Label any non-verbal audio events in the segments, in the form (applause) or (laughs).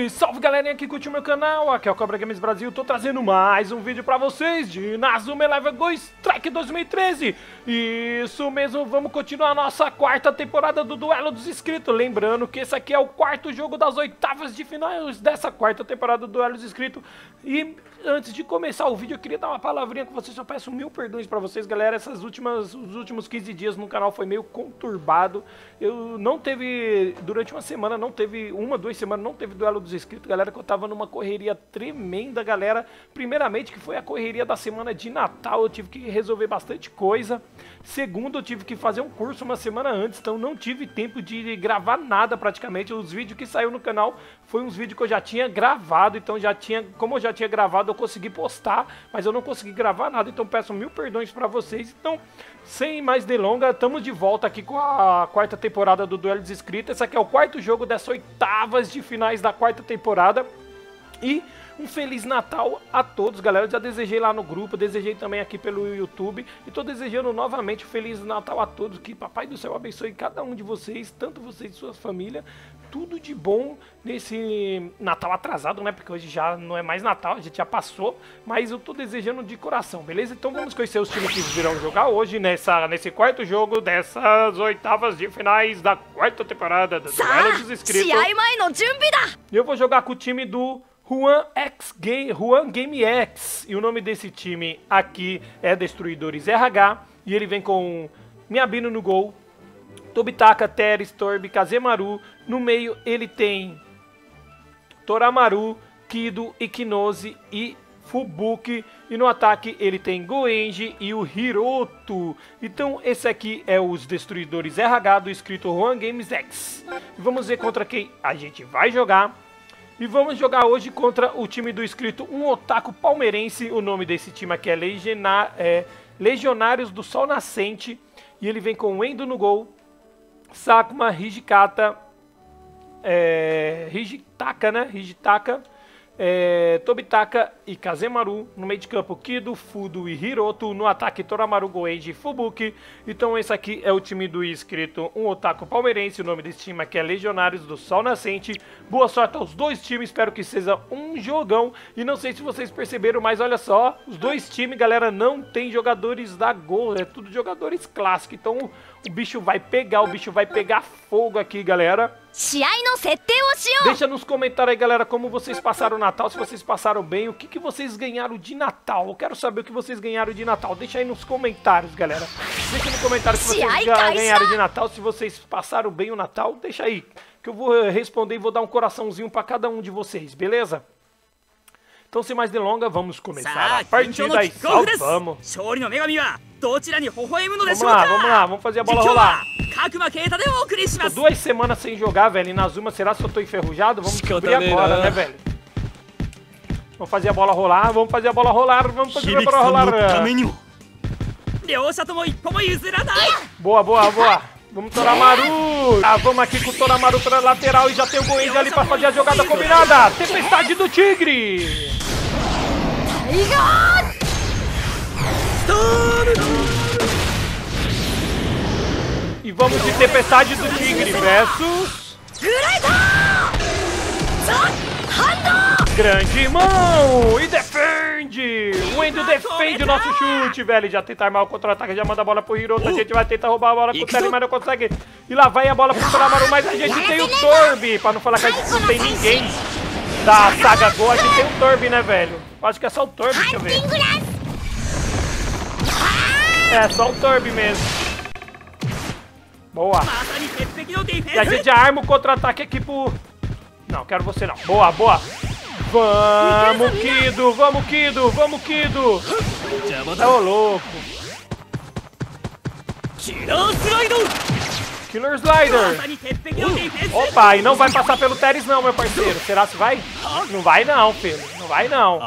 Salve, salve galerinha que curte o meu canal, aqui é o Cobra Games Brasil, tô trazendo mais um vídeo pra vocês de Nazuma Eleven Go Strike 2013 Isso mesmo, vamos continuar a nossa quarta temporada do Duelo dos Inscritos. Lembrando que esse aqui é o quarto jogo das oitavas de finais dessa quarta temporada do Duelo dos Inscritos. E antes de começar o vídeo eu queria dar uma palavrinha com vocês, eu peço mil perdões pra vocês galera Essas últimas, os últimos 15 dias no canal foi meio conturbado Eu não teve, durante uma semana não teve, uma, duas semanas não teve duelo dos inscritos, galera, que eu tava numa correria tremenda, galera. Primeiramente, que foi a correria da semana de Natal, eu tive que resolver bastante coisa. Segundo, eu tive que fazer um curso uma semana antes, então não tive tempo de gravar nada praticamente. Os vídeos que saiu no canal foi uns vídeos que eu já tinha gravado, então já tinha, como eu já tinha gravado, eu consegui postar, mas eu não consegui gravar nada, então peço mil perdões para vocês. Então, sem mais delongas, estamos de volta aqui com a quarta temporada do Duelo dos Inscritos. Esse aqui é o quarto jogo dessas oitavas de finais da quarta temporada. E um Feliz Natal a todos, galera. Eu já desejei lá no grupo, desejei também aqui pelo YouTube. E tô desejando novamente um Feliz Natal a todos. Que Papai do Céu abençoe cada um de vocês, tanto vocês e suas famílias. Tudo de bom nesse Natal atrasado, né? Porque hoje já não é mais Natal, a gente já passou. Mas eu tô desejando de coração, beleza? Então vamos conhecer os times que virão jogar hoje nessa, nesse quarto jogo dessas oitavas de finais da quarta temporada do Duelo dos Inscritos. Eu vou jogar com o time do Juan X Game, Juan Game X. E o nome desse time aqui é Destruidores RH. E ele vem com Miabino no gol, Tobitaka, Teres, Torbi, Kazemaru. No meio ele tem Toramaru, Kido, Ikinose e Fubuki. E no ataque ele tem Goenji e o Hiroto. Então esse aqui é os Destruidores RH do escrito Juan Games X. Vamos ver contra quem a gente vai jogar. E vamos jogar hoje contra o time do inscrito Um Otaku Palmeirense. O nome desse time aqui é, Legionar, é Legionários do Sol Nascente. E ele vem com Endo no gol, Sakuma, Hijikata, é, Hijitaka, né? Hijitaka, é, Tobitaka e Kazemaru. No meio de campo, Kido, Fudo e Hiroto. No ataque, Toramaru, Goenji e Fubuki. Então esse aqui é o time do inscrito Um Otaku Palmeirense. O nome desse time aqui é Legionários do Sol Nascente. Boa sorte aos dois times. Espero que seja um jogão. E não sei se vocês perceberam, mas olha só. Os dois times, galera, não tem jogadores da Gol. É tudo jogadores clássicos. Então o bicho vai pegar, o bicho vai pegar fogo aqui, galera. Deixa nos comentários aí, galera, como vocês passaram o Natal, se vocês passaram bem, o que, que vocês ganharam de Natal. Eu quero saber o que vocês ganharam de Natal. Deixa aí nos comentários, galera. Deixa no comentário que vocês ganharam de Natal, se vocês passaram bem o Natal. Deixa aí, que eu vou responder e vou dar um coraçãozinho pra cada um de vocês, beleza? Então, sem mais delongas, vamos começar a partida salvamos. Vamos lá, vamos lá, vamos fazer a bola rolar. Tô duas semanas sem jogar, velho. Inazuma, será que eu tô enferrujado? Vamos descobrir agora, né, velho? Vamos fazer a bola rolar, vamos fazer a bola rolar, vamos fazer a bola rolar. Boa, boa, boa. Vamos Toramaru. Ah, vamos aqui com o Toramaru para lateral e já tem o Goenji ali para fazer a jogada combinada. Tempestade do Tigre. E vamos de Tempestade do Tigre versus... Grande irmão! E defende! O Endo defende o nosso chute, velho. Já tenta armar o contra-ataque, já manda a bola pro Hiroto. A gente vai tentar roubar a bola pro Tele, mas não consegue. E lá vai a bola pro Toramaru, mas a gente tem o Torbi. Pra não falar que a gente não tem ninguém da saga Go, a gente tem o Torbi, né, velho? Acho que é só o Torbi, deixa eu ver. É, só o Torbi mesmo. Boa. E a gente arma o contra-ataque aqui pro... Não, quero você não. Boa, boa. Vamos, Kido! Vamos, Kido! Vamos, Kido! É o louco. Killer Slider! Opa, e não vai passar pelo Teres não, meu parceiro. Será que vai? Não vai não, filho. Não vai não.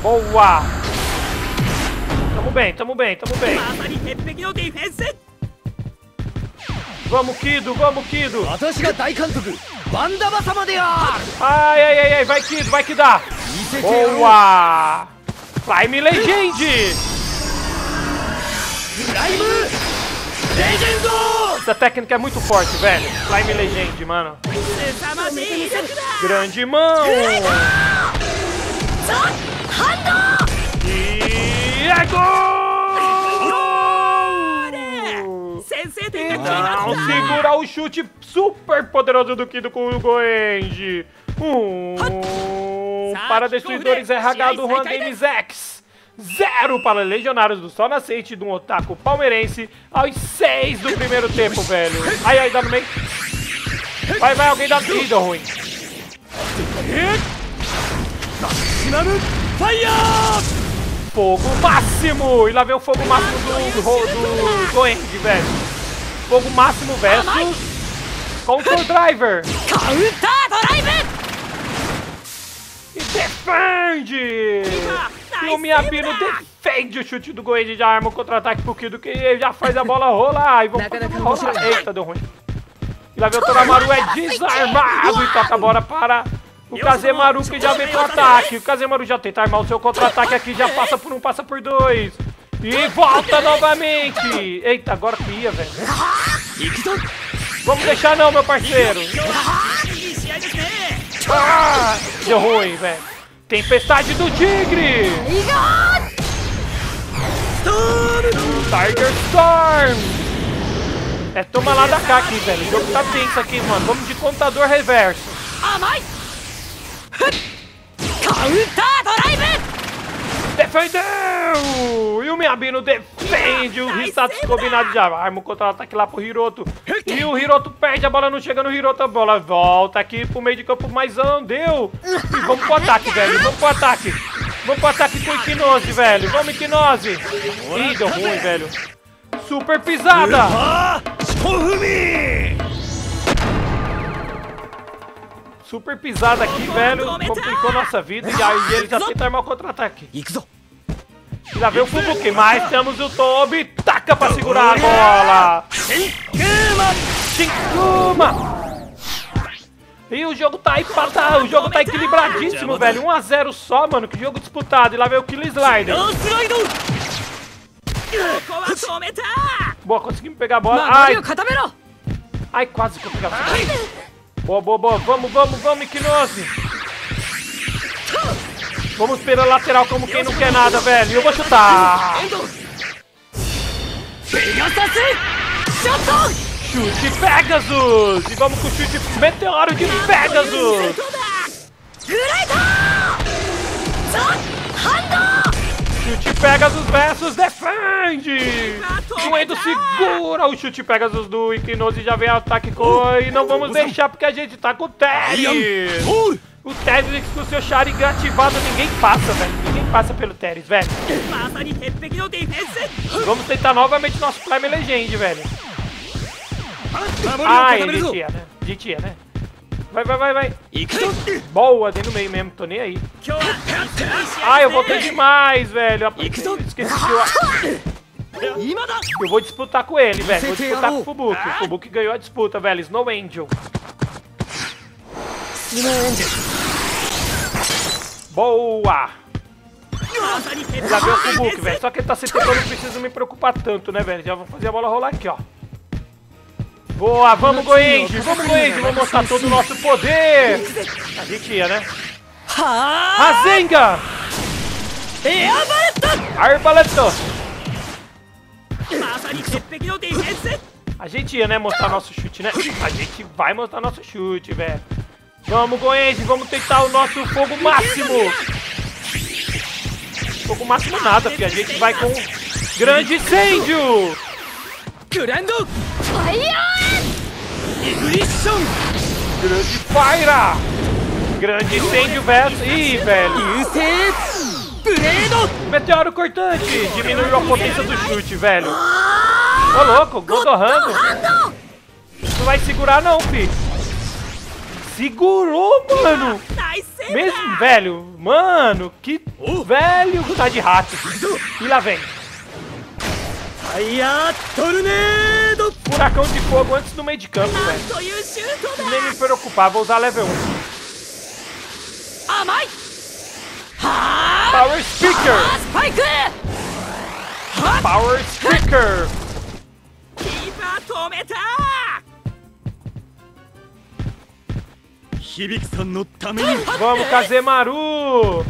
Boa! Tamo bem, tamo bem, tamo bem. Vamos, Kido, vamos, Kido. Ai, ai, ai, ai, vai, Kido, vai que dá. Boa! Prime Legend! Prime Legend! Essa técnica é muito forte, velho. Prime Legend, mano. Grande mão! Gol! Não, segura o chute super poderoso do Kido Goendi. Um para destruidores RH do Juan Games X. Zero para Legionários do Sol Nascente de um otaku palmeirense aos seis do primeiro tempo, velho. Aí, ai, dá no meio. Vai, vai, alguém dá vida ruim. Fire! fogo máximo! E lá vem o fogo máximo do, do, do, do End, velho. Fogo máximo versus Control Driver. Counter Driver! E defende! E o Miyabino defende o chute do Goenji de arma contra-ataque pro Kido, que ele já faz a bola rolar. E vamos rolar. Eita, deu ruim. E lá vem o Toramaru, é desarmado e toca a bola para o Kazemaru que já vem pro ataque. O Kazemaru já tenta armar o seu contra-ataque aqui. Já passa por um, passa por dois. E volta novamente. Eita, agora que ia, velho. Vamos deixar não, meu parceiro. Ah, deu ruim, velho. Tempestade do Tigre. Tiger Storm. É, toma lá da K aqui, velho. O jogo tá tenso aqui, mano. Vamos de contador reverso. Ah, mais. カウンタードライブ Defendeu! E o Miyabino defende o status combinado já. Arma o contra-ataque lá pro Hiroto. E o Hiroto perde, a bola não chega no Hiroto, a bola volta aqui pro meio de campo, mas não deu. E vamos pro ataque, velho. Vamos pro ataque. Vamos pro ataque com o Iquinose, velho. Vamos, Iquinose. Ih, deu ruim, velho. Super pisada. Super pisada aqui, velho. Complicou nossa vida. E aí ele já tenta armar o contra-ataque. E lá vem o Fubuki, mas temos o Tobi. Taca pra segurar a bola. Shinkuma! Shinkuma! E o jogo tá empatado, o jogo tá equilibradíssimo, velho. 1x0 só, mano. Que jogo disputado. E lá vem o Kill Slider. Boa, conseguimos pegar a bola. Ai, Ai quase que eu pegava. Boa, boa, boa. Vamos, vamos, vamos, Equinose. Vamos pela lateral como quem não quer nada, velho. Eu vou chutar. Chute Pegasus! E vamos com o chute meteoro de Pegasus! Chute Pegasus versus defende! Duendo segura o chute Pegasus é do Equinose já vem ao ataque com e não vamos deixar porque a gente tá com o Teres! O Teres com o seu Sharingan é ativado, ninguém passa, velho. Ninguém passa pelo Teres, velho. Vamos tentar novamente nosso Prime Legend, velho. Ah, ele tinha, né? De tia, né? Vai, vai, vai, vai. Boa, dentro do meio mesmo, tô nem aí. Ai, eu voltei demais, velho. Esqueci que eu... Eu vou disputar com ele, velho. Vou disputar com o Fubuki. O Fubuki ganhou a disputa, velho. Snow Angel. Boa! Já veio o Fubuki, velho. Só que ele tá sem tempo, eu não preciso me preocupar tanto, né, velho? Já vou fazer a bola rolar aqui, ó. Boa, vamos Goenji, vamos Goenji, vamos mostrar todo o nosso poder. A gente ia, né? Razenga! Arbaleto! A gente ia, né, mostrar nosso chute, né? A gente vai mostrar nosso chute, velho. Vamos, Goenji, vamos tentar o nosso fogo máximo. Fogo máximo nada, porque a gente vai com grande incêndio. Grande! Ignition! Grande fire, Grande incêndio verso. Ih, velho! Meteoro cortante! Diminuiu a potência do chute, velho! Ô louco, Godohando! Não vai segurar não, fi! Segurou, mano! Mesmo, velho! Mano, que velho tá de rato! E lá vem! Aí, torneio! furacão de fogo antes do meio de campo, velho. Nem me preocupar, vou usar level 1. Power Speaker! Power Speaker! Vamos, Kazemaru!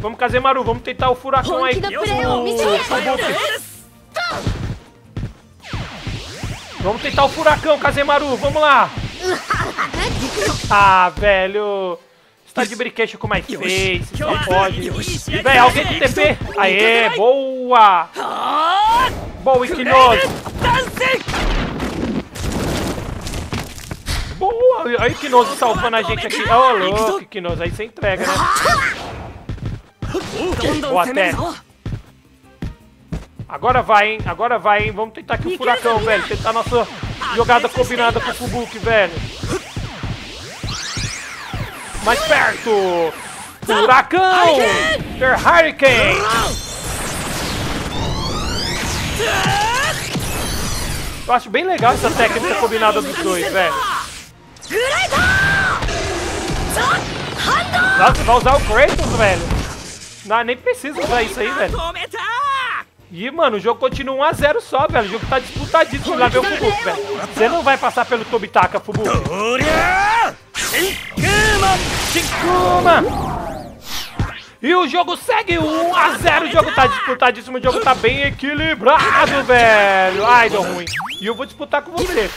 Vamos, Kazemaru, vamos tentar o furacão aí. Vamos tentar o furacão, Kazemaru, vamos lá! Ah, velho! Você tá de brinquedo com mais face, só pode. Velho, alguém tem TP? Aê, boa! Boa, Equinoso! Boa! Olha o Equinoso salvando a gente aqui. Ô, oh, louco, Equinoso, aí você entrega, né? Boa, até. Agora vai, hein? Agora vai, hein? Vamos tentar aqui o furacão, velho. Tentar nossa jogada combinada com o Fubuki, velho. Mais perto! Furacão! Der Hurricane! Eu acho bem legal essa técnica combinada dos dois, velho. Nossa, vai usar o Kratos, velho. Não, nem precisa usar isso aí, velho. E, mano, o jogo continua 1x0 só, velho. O jogo tá disputadíssimo. Lá vem o Fubuki, velho. Você não vai passar pelo Tobitaka. Shinkuma! E o jogo segue 1x0. O jogo tá disputadíssimo. O jogo tá bem equilibrado, velho. Ai, deu ruim. E eu vou disputar com você.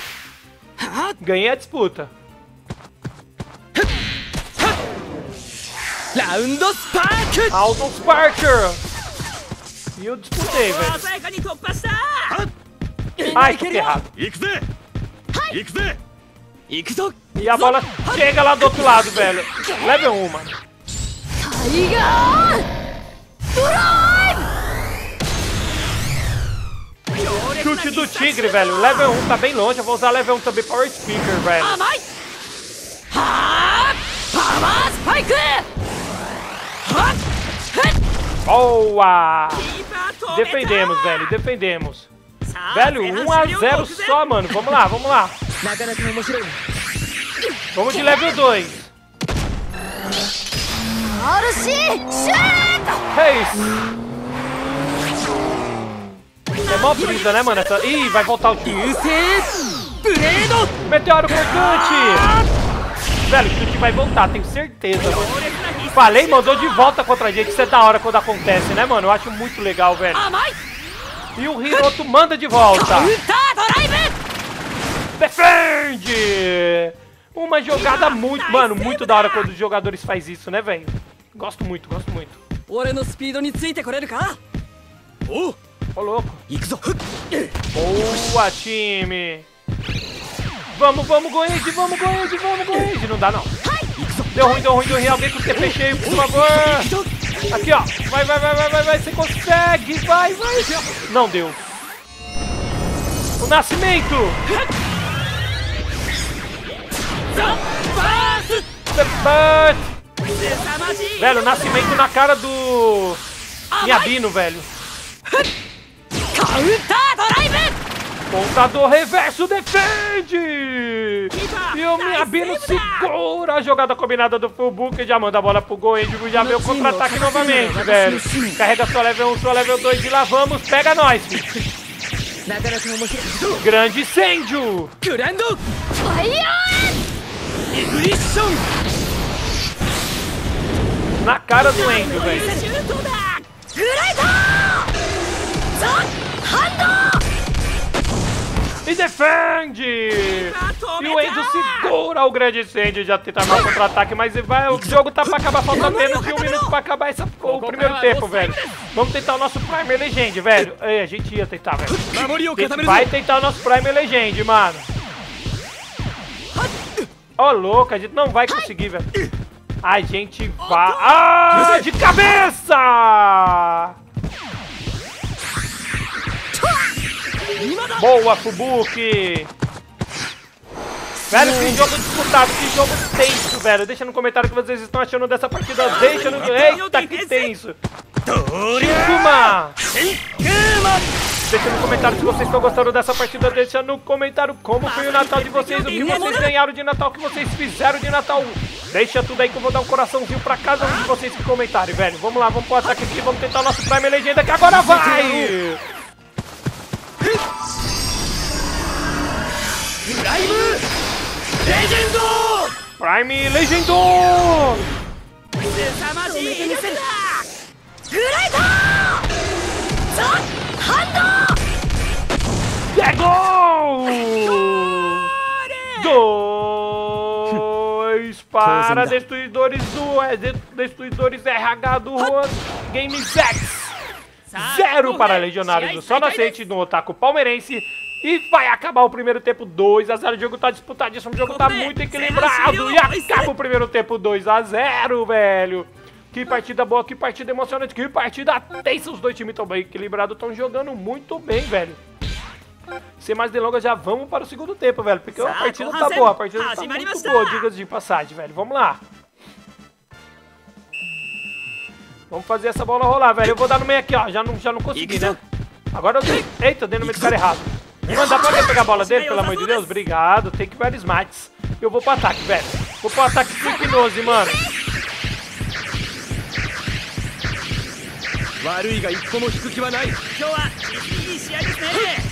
Ganhei a disputa. Round Spark! Alton Sparker! E eu disputei, velho. Ai, que errado. E a bola chega lá do outro lado, velho. Level 1, mano. Chute do tigre, velho. Level 1 tá bem longe. Eu vou usar level 1 também Power Speaker, velho. Power Spike! Boa! Defendemos, velho, defendemos. Velho, 1 a 0 só, mano. Vamos lá, vamos lá. Vamos de level 2. É isso. É mó brisa, né, mano? Essa... Ih, vai voltar o time. Meteoro cortante! Velho, o chute vai voltar, tenho certeza, mano. Falei, mandou de volta contra a gente. Isso é da hora quando acontece, né, mano? Eu acho muito legal, velho. E o Hiroto manda de volta. Defende! Uma jogada muito, mano, muito da hora quando os jogadores fazem isso, né, velho? Gosto muito, gosto muito. Ô, oh, louco. Boa, time. Vamos, vamos, Goenji, vamos, Goenji, vamos, Goenji. Não dá, não. Deu ruim, deu ruim, deu ruim. Alguém com o TP cheio, por favor. Aqui, ó. Vai, vai, vai, vai, vai, vai. Você consegue. Vai, vai. Não deu. O Nascimento. Velho, Nascimento na cara do... Miabino, velho. Contador reverso defende! E o Miabino segura a jogada combinada do Fubuki e já manda a bola pro Goenji. Já veio o contra-ataque novamente, velho. Carrega sua level 1, sua level 2 e lá vamos. Pega nós! Grande incêndio! Na cara do Endo, velho. E defende! E o Enzo segura o grande incêndio já tenta mais contra-ataque, mas vai, o jogo tá pra acabar, faltando menos de um minuto pra acabar essa, o primeiro tempo, velho. Vamos tentar o nosso Prime Legend, velho. É, a gente ia tentar, velho. Vai tentar o nosso Prime Legend, mano. Ó, oh, louco, a gente não vai conseguir, velho. A gente vai... Ah, de cabeça! Boa, Fubuki! Velho, que jogo disputado, que jogo tenso, velho. Deixa no comentário o que vocês estão achando dessa partida. Deixa no... Eita, que tenso! Shinkuma! Deixa no comentário se vocês estão gostando dessa partida. Deixa no comentário como foi o Natal de vocês, o que vocês ganharam de Natal, o que vocês fizeram de Natal. Deixa tudo aí que eu vou dar um coraçãozinho pra cada um de vocês que comentarem, velho. Vamos lá, vamos pro ataque aqui, vamos tentar o nosso Prime Legenda que agora vai! Prime Legendo! 凄まじい威力だグライトザ・ハン É gol! Dois para destruidores do é, de- destruidores RH do Juan Games X. Zero para legionários do Sol Nascente no Otaku Palmeirense. E vai acabar o primeiro tempo 2 a 0 O jogo tá disputadíssimo, o jogo tá muito equilibrado. E acaba o primeiro tempo 2 a 0 velho. Que partida boa, que partida emocionante, que partida tensa. Os dois times estão bem equilibrados, estão jogando muito bem, velho. Sem mais delongas, já vamos para o segundo tempo, velho. Porque a partida tá boa, a partida tá muito boa, diga de passagem, velho. Vamos lá. Vamos fazer essa bola rolar, velho. Eu vou dar no meio aqui, ó. Já não, já não consegui, né? Agora eu dei. Eita, dei no meio do cara errado manda dá pra alguém pegar a bola dele, pelo amor de Deus? Obrigado. Tem que vários mates. Eu vou pro ataque, velho. Vou pro ataque com hipnose, mano.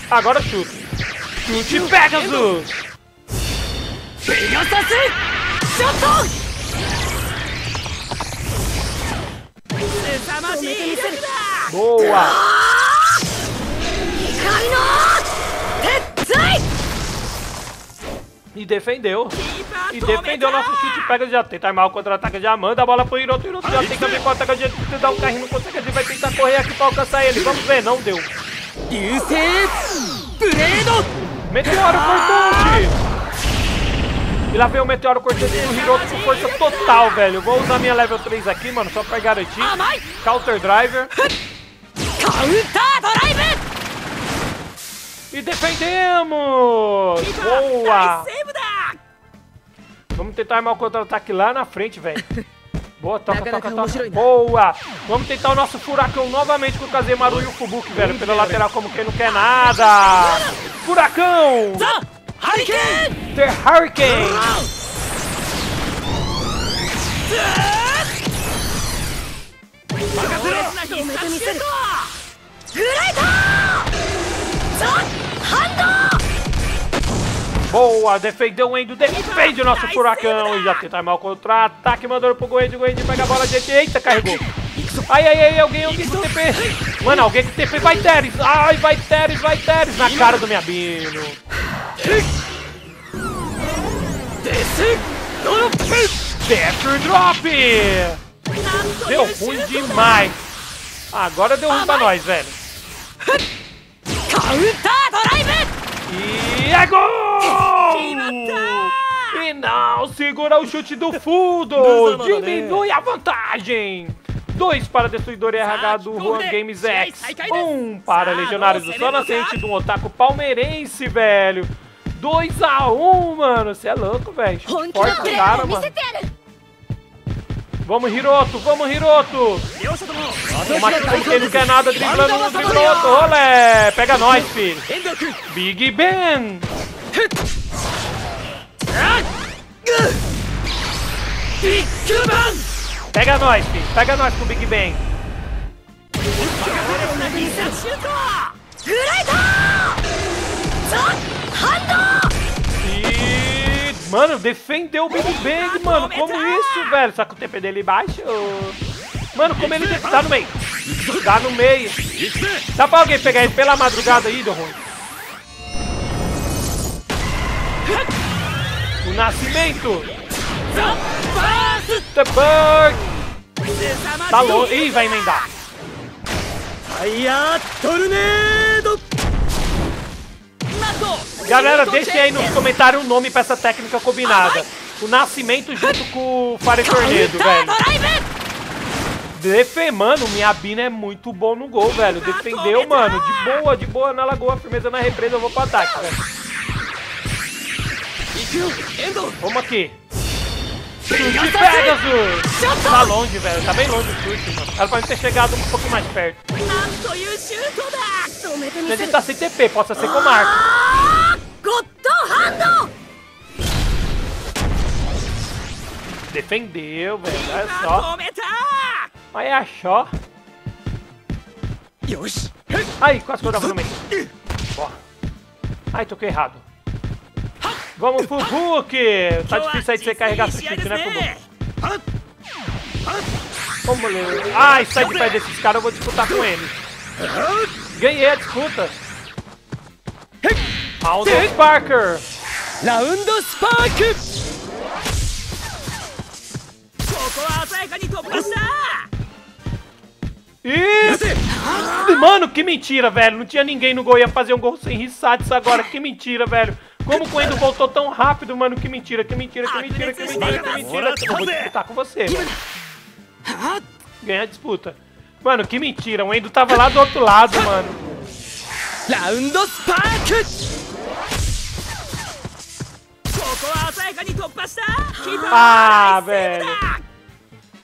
Agora chute. Chute Pegasus! Boa! E defendeu. E defendeu nosso chute pega já. Tenta armar mal contra-ataque já manda A bola pro Hiroto. Hiroto já tem também com ataque de AT. Dá um carrinho, não consegue. Ele vai tentar correr aqui pra alcançar ele. Vamos ver, não deu. Meteoro cortante! E lá vem o meteoro cortante do Hiroto com força total, velho. Vou usar minha level 3 aqui, mano, só pra garantir. Counter Driver. Counter Driver! E defendemos! Boa! Vamos tentar armar o contra-ataque lá na frente, velho. (laughs) Boa, toca, toca, toca. toca. Boa! Vamos tentar o nosso furacão novamente com o Kazemaru e o Fubuki, velho. Pela lateral, como quem não quer nada. Furacão! The Hurricane! The Hurricane! Boa, defendeu o Endo, defende o nosso furacão. E já tenta armar o contra-ataque, mandando pro Goend. O pega a bola direita, eita, carregou. Ai, ai, ai, alguém, alguém com TP. Mano, alguém com TP. Vai, Teres. Ai, vai, Teres, vai, Teres. Na cara do Miabino. Death Drop. Deu ruim demais. Agora deu ruim pra nós, velho. Counter e é gol! E não segura o chute do fundo! Diminui a vantagem! 2 para Destruidor RH do Juan Games X. 1 um para Legionários do Sol Nascente do Otaku Palmeirense, velho. 2x1, um, mano. Você é louco, velho. Forte cara, mano. Vamos, Hiroto! Vamos, Hiroto! O Machiku que não quer nada driblando no Hiroto! Olé! Pega nós, filho! Big Ben! Pega nós, filho! Pega nós com o Big Ben! Guraido! Mano, defendeu o Big Bang, mano. Como isso, velho? Só que o TP dele é baixo. Mano, como ele tá no meio. Tá no meio. Dá pra alguém pegar ele pela madrugada aí, deu ruim. O nascimento. The Tá longe. Ih, vai emendar. Aí, ah, torneio! Galera, deixem aí nos comentários o nome pra essa técnica combinada. O Nascimento junto com o Fire Tornado, velho. Defe, mano, minha Bina é muito bom no gol, velho. Defendeu, mano. De boa, de boa na lagoa, firmeza na represa, eu vou pro ataque, velho. Vamos aqui. Chute de Pegasus! Tá longe, velho. Tá bem longe o chute, mano. Ela pode ter chegado um pouco mais perto. Ele tá sem TP, possa ser com o Marco. Defendeu, velho. Olha só. Aí é só. Aí, quase que eu dava no meio. Ai, toquei errado. Vamos pro Hulk! Tá difícil aí de você carregar seu chute, né, Fubu? Vamos ler. Ah, isso de pé desses caras, eu vou disputar com ele. Ganhei a disputa. Round Sparker! Round Sparker! Isso! Mano, que mentira, velho. Não tinha ninguém no gol ia fazer um gol sem risadas agora. Que mentira, velho. Como o Endo voltou tão rápido, mano? Que mentira, que mentira, que mentira, que mentira, que mentira. Eu vou disputar com você. Ganhar a disputa. Mano, que mentira. O Endo tava lá do outro lado, mano. Round Spark! Ah, velho.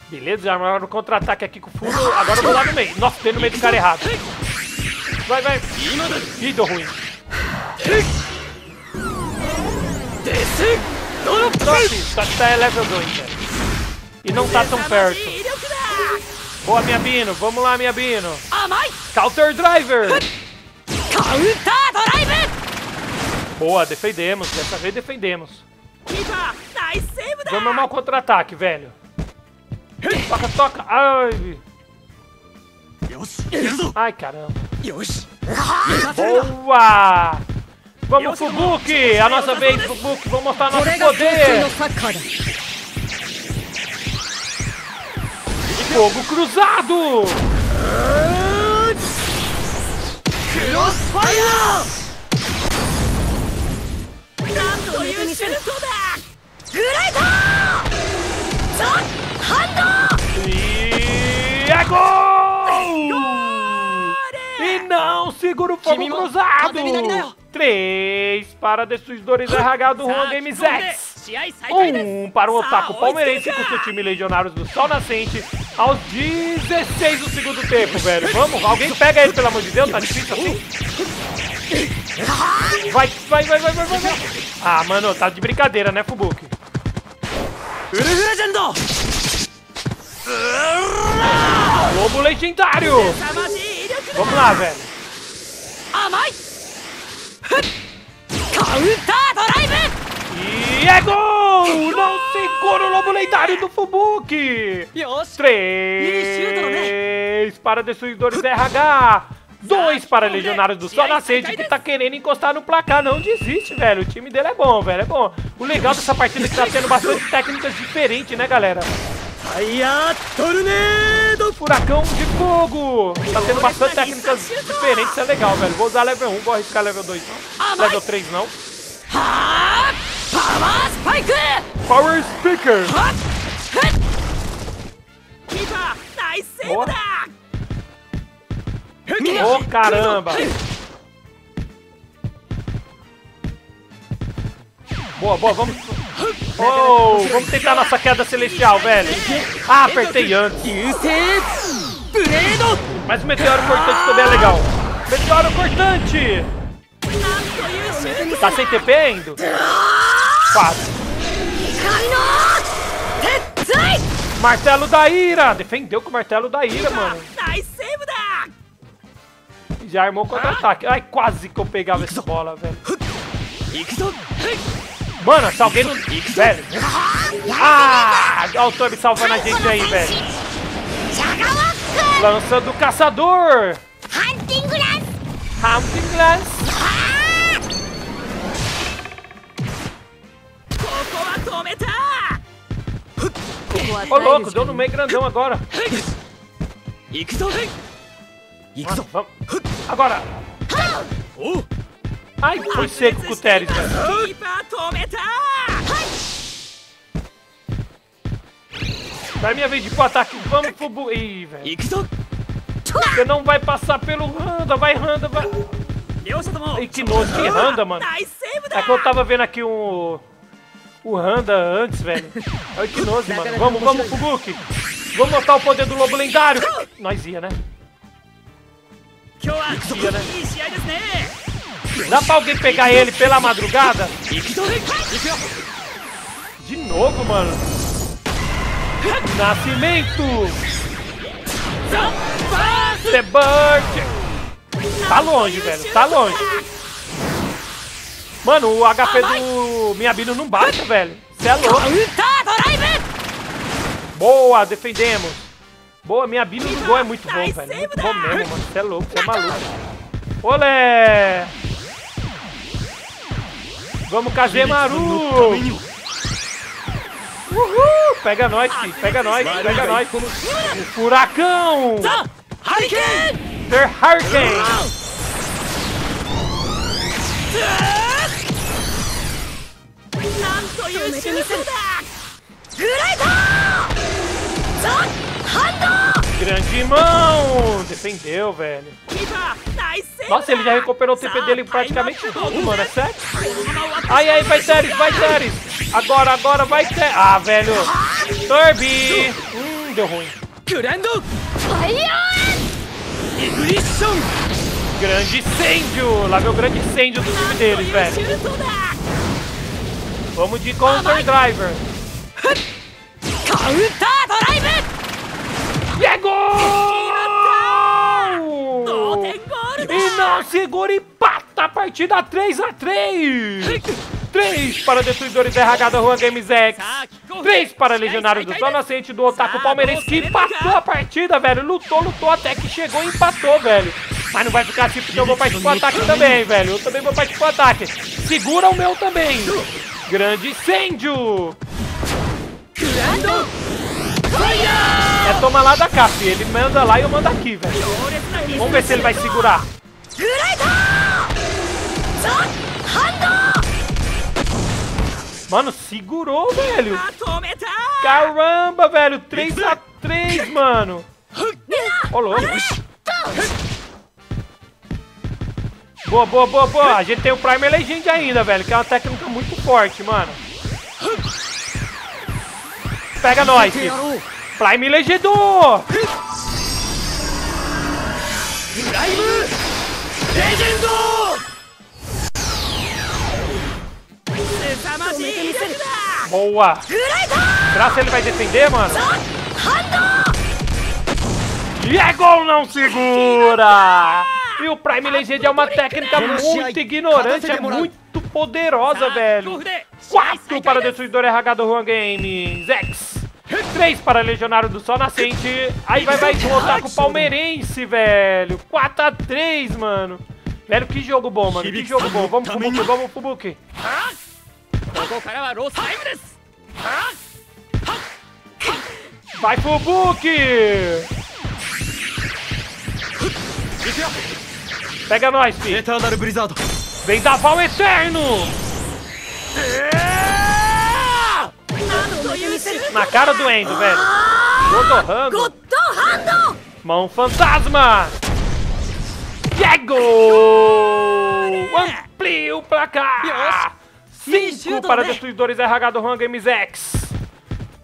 Beleza, já armaram contra-ataque aqui com o fundo. Agora eu vou lá no meio. Nossa, dei no meio do cara errado. Vai, vai. Ih, deu ruim. Desse... Sim, só que tá é level 2, cara. E não tá tão perto. Boa, minha Bino. Vamos lá, minha Bino. Counter Driver. Counter Driver. Boa, defendemos. Dessa vez defendemos. Vamos armar o contra-ataque, velho. Toca, toca. Ai. Ai, caramba. Boa. Vamos, Fubuki! A nossa vez, Fubuki! Vamos mostrar nosso poder! Fogo cruzado! E é gol! E não segura o fogo cruzado! 3 para destruidores RH do Honda MZX. 1 para o Otaku Palmeirense com seu time Legionários do Sol Nascente aos 16 do segundo tempo, velho. Vamos, alguém pega ele, pelo amor de Deus, tá difícil assim. Vai, vai, vai, vai, vai, vai. Ah, mano, tá de brincadeira, né, Fubuki? Lobo Legendário! Vamos lá, velho. Amai! E é gol! Não segura o lobo lendário do Fubuki! Três para destruidores RH! Dois para Legionários do Sol Nascente, que tá querendo encostar no placar. Não desiste, velho. O time dele é bom, velho. É bom. O legal dessa partida é que tá tendo bastante técnicas diferentes, né, galera? Aí, a torneio! rápido, furacão de fogo. Tá tendo bastante técnicas diferentes, isso é legal, velho. Vou usar level 1, vou arriscar level 2 não. Level 3 não. Power Speaker. Oh, oh caramba. Boa, boa, vamos Oh, vamos tentar nossa queda celestial, velho. Ah, apertei antes. Mas o meteoro cortante também é legal. Meteoro cortante! Tá sem TP ainda? Quase. Martelo da ira! Defendeu com o martelo da ira, mano. Já armou contra-ataque. Ai, quase que eu pegava essa bola, velho. Mano, salguei no... Velho. Ah! Olha o Toby salvando a gente aí, velho. Lança do caçador. Hunting Glass. Hunting Glass. Ô louco, deu no meio grandão agora. Nossa, vamos. Agora! Oh! Ai, foi seco com o Teres, velho. Vai minha vez de pro ataque. Vamos pro... Bu... Ih, velho. Você não vai passar pelo Randa. Vai, Randa, vai. Ei, que nojo. Que Randa, mano. É que eu tava vendo aqui um... O Randa antes, velho. É o Ikinoso, mano. Vamos, vamos, Fuguki. Vamos botar o poder do lobo lendário. Nós ia, né? Nós ia, né? Dá pra alguém pegar ele pela madrugada? De novo, mano. Nascimento! The Bird! Tá longe, velho. Tá longe. Mano, o HP do Miyabino não bate, velho. Você é louco. Boa, defendemos. Boa, minha Bino do gol é muito bom, velho. Muito bom mesmo, mano. Você é louco, você é maluco. Olé! Vamos, Kazemaru! Uhul! Pega nós. Pega nós, pega nós. Um furacão! Hurricane! The Hurricane! Grande mão! Defendeu, velho. Nossa, ele já recuperou o TP dele praticamente tudo, mano. É sério? Ai, ai, vai, Teres, vai, Teres. Agora, agora, vai, Teres. Ah, velho. Turbi. Hum, deu ruim. Grande incêndio! Lá vem o grande incêndio do time deles, velho. Vamos de Counter Driver. Counter! Segura e empata a partida 3x3. 3 para Destruidores da RH da Rua Games X. 3 para Legionários do Sol Nascente do Otaku Palmeirense que empatou a partida, velho. Lutou, lutou até que chegou e empatou, velho. Mas não vai ficar assim porque eu vou partir pro ataque também, velho. Eu também vou partir pro ataque. Segura o meu também. Grande incêndio. É toma lá da cá, filho. Ele manda lá e eu mando aqui, velho. Vamos ver se ele vai segurar. グライダーザ・ハン Mano, segurou, velho. ド止めた Caramba, velho. 3 a 3 mano. Ô, louco. Boa, boa, boa, boa. A gente tem o Primer Legend ainda, velho, que é uma técnica muito forte, mano. Pega nós, filho. Prime Legendor! プ Boa. misteriosa. Boa! Graça ele vai defender, mano. E é gol, não segura! E o Prime Legend é uma técnica muito ignorante, é muito poderosa, velho. 4 para o Destruidor RH do Juan Games. X. 3 para o Legionário do Sol Nascente. Aí vai voltar com o palmeirense, velho. 4x3, mano. Velho, que jogo bom, mano. Que jogo bom. Vamos, Fubuki, vamos, Fubuki. ここからはロスタイムですはっバイプブーキーいくよ Pega nós, filho. Vem dar pau eterno. Na cara do Endo, velho. Gotorrando. Gotorrando. Mão fantasma. Diego. Amplia o placar. 5 para Destruidores RH do Hunger MZX.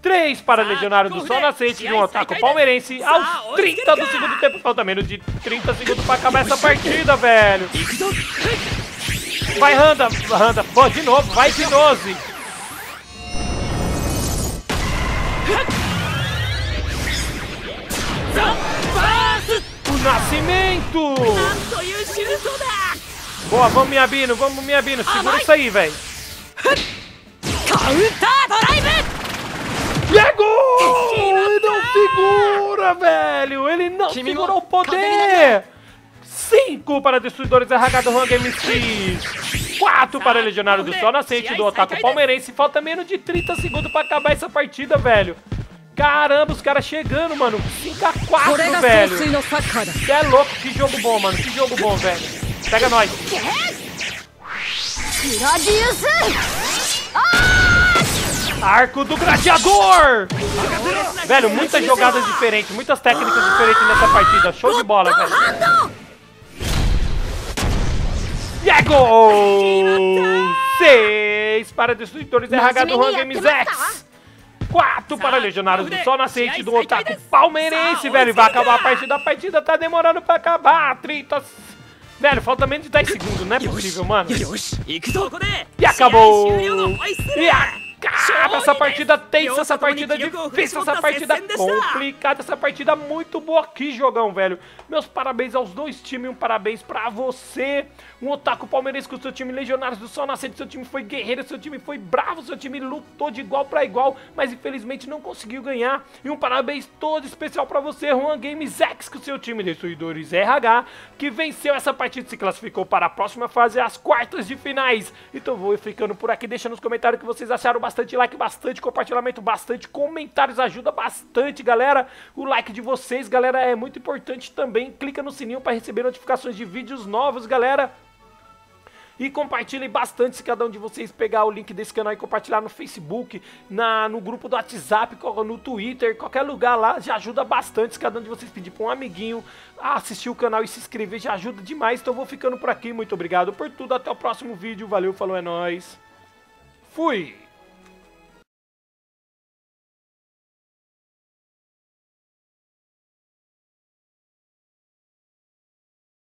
3 para Legionário do Sol Nascente de um ataque palmeirense aos 30 do segundo tempo. Falta menos de 30 segundos para acabar essa partida, velho. Vai, Randa. Randa, pô, de novo. Vai de 12. O Nascimento! Boa, vamos, Miyabino, vamos, Miyabino. Segura isso aí, velho. カウンタードライブ E é gol! Ele não segura, velho! Ele não segurou o poder! 5 para Destruidores RH do Juan Games X. 4 para Legionário do Sol Nascente do Otaku Palmeirense. Falta menos de 30 segundos para acabar essa partida, velho. Caramba, os caras chegando, mano. 5 a 4, これが velho. 総帥のサッカーだ Você é louco, que jogo bom, mano. Que jogo bom, velho. Pega nós. Disso! Ah! Arco do Gladiador! Velho, muitas jogadas diferentes, muitas técnicas diferentes nessa partida. Show de bola, velho. É Diego! 6 para Destruidores RH do Rang MZX. 4 para Legionários do Sol Nascente do Otaku Palmeirense, velho. Vai acabar a partida. A partida tá demorando pra acabar. 30 Velho, falta menos de 10 segundos, não é possível, mano. E acabou! E acaba essa partida tensa, essa partida difícil, essa partida complicada, essa partida muito boa. Que jogão, velho. Meus parabéns aos dois times, um parabéns pra você um otaku palmeirense com seu time Legionários do Sol Nascente, seu time foi guerreiro, seu time foi bravo, seu time lutou de igual pra igual, mas infelizmente não conseguiu ganhar. E um parabéns todo especial pra você, Juan Games X, com seu time Destruidores RH, que venceu essa partida e se classificou para a próxima fase, as quartas de finais. Então vou ficando por aqui, deixa nos comentários que vocês acharam, bastante like, bastante compartilhamento, bastante comentários, ajuda bastante, galera. O like de vocês, galera, é muito importante também. Clica no sininho para receber notificações de vídeos novos, galera. E compartilhem bastante se cada um de vocês pegar o link desse canal e compartilhar no Facebook, na, no grupo do WhatsApp, no Twitter, qualquer lugar lá, já ajuda bastante se cada um de vocês pedir para um amiguinho assistir o canal e se inscrever, já ajuda demais. Então vou ficando por aqui, muito obrigado por tudo, até o próximo vídeo, valeu, falou, é nóis. Fui!